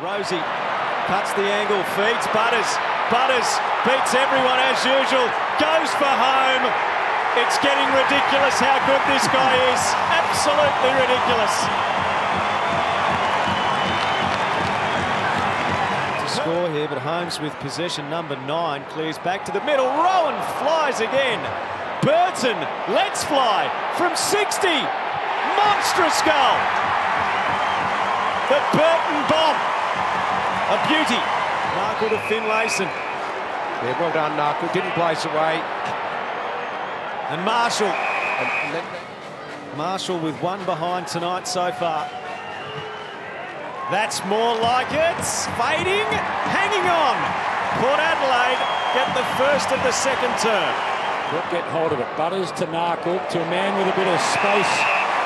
Rozee cuts the angle, feeds Butters. Butters beats everyone as usual, goes for home. It's getting ridiculous how good this guy is. Absolutely ridiculous. To score here, but Holmes with possession number nine clears back to the middle. Rowan flies again. Burton lets fly from 60. Monstrous goal. The Burton bomb. A beauty. Narkle to Finlayson. Yeah, well done, Narkle. Didn't place away. And Marshall. Marshall with one behind tonight so far. That's more like it. Fading, hanging on. Port Adelaide get the first of the second term. Could get hold of it. Butters to Narkle, to a man with a bit of space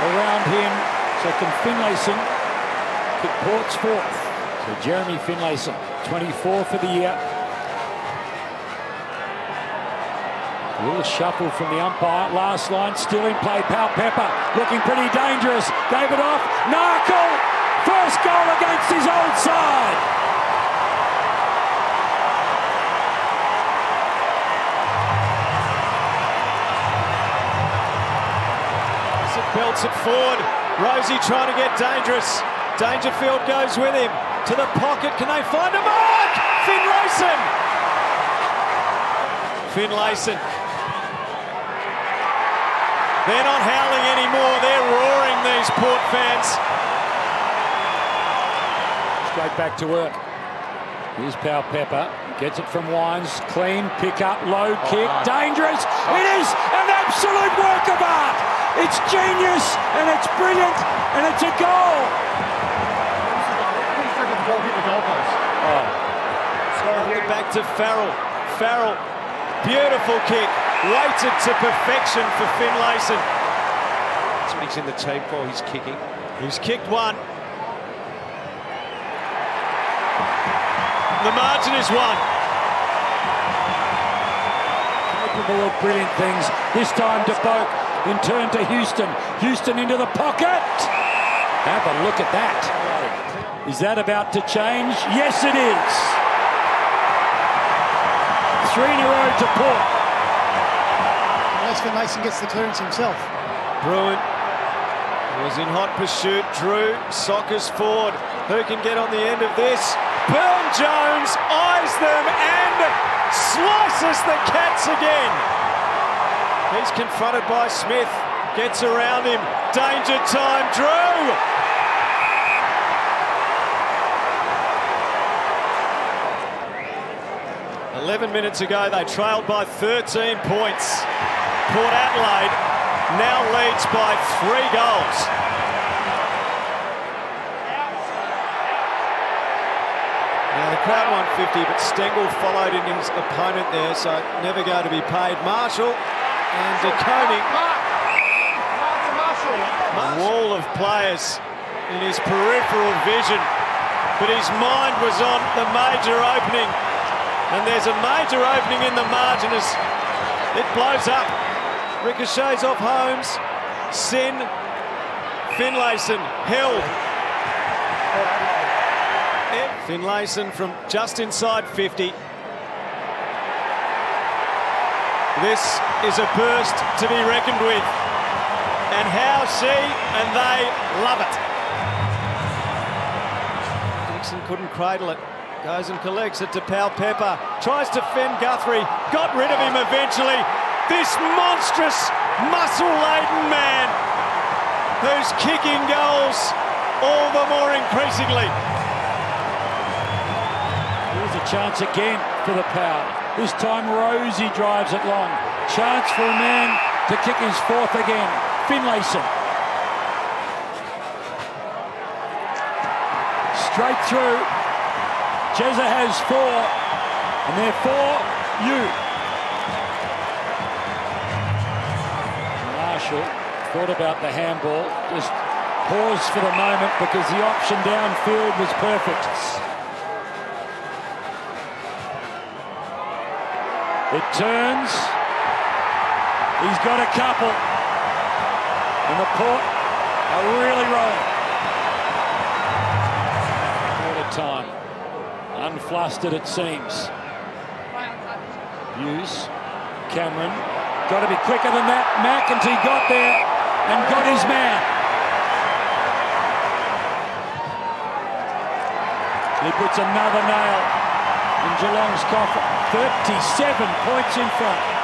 around him. So can Finlayson kick Port's fourth. So Jeremy Finlayson, 24 for the year. A little shuffle from the umpire. Last line, still in play. Powell-Pepper looking pretty dangerous. Gave it off. Narkle, first goal against his old side. Belts it forward. Rozee trying to get dangerous. Dangerfield goes with him. To the pocket. Can they find a mark? Finlayson. Finlayson. They're not howling anymore. They're roaring, these Port fans. Straight back to work. Here's Powell-Pepper. Gets it from Wines. Clean, pick up, low kick. Oh, Dangerous. Oh. It is an absolute work of art. It's genius and it's brilliant and it's a goal. Oh. Back to Farrell. Farrell, beautiful kick, weighted to perfection for Finlayson. That's what he's in the team for, he's kicking. He's kicked one. The margin is one. Capable of brilliant things. This time to Boak. In turn to Houston. Houston into the pocket. Have a look at that. Is that about to change? Yes, it is. Three in a row to Port. Unless Finlayson gets the clearance himself. Bruhn was in hot pursuit. Drew, Sockers forward. Who can get on the end of this? Burn Jones eyes them and slices the Cats again. He's confronted by Smith. Gets around him. Danger time. Drew. Eleven minutes ago, they trailed by 13 points. Port Adelaide now leads by three goals. Now the crowd won 50, but Stengle followed in his opponent there, so never going to be paid. Marshall and De Koning. Wall of players in his peripheral vision, but his mind was on the major opening. And there's a major opening in the margin as it blows up. Ricochets off Holmes. Sin. Finlayson held. Finlayson from just inside 50. This is a burst to be reckoned with. And how she and they love it. Dixon couldn't cradle it. Goes and collects it to Powell-Pepper. Tries to fend Guthrie. Got rid of him eventually. This monstrous, muscle-laden man who's kicking goals all the more increasingly. Here's a chance again for the power. This time Rozee drives it long. Chance for a man to kick his fourth again. Finlayson. Straight through. Jezza has four. And they're four you. Marshall thought about the handball. Just paused for the moment because the option downfield was perfect. It turns. He's got a couple. And the Port are really rolling. A time. Unflustered, it seems. Hughes, Cameron, got to be quicker than that. McEntee got there and got his man. He puts another nail in Geelong's coffin. 37 points in front.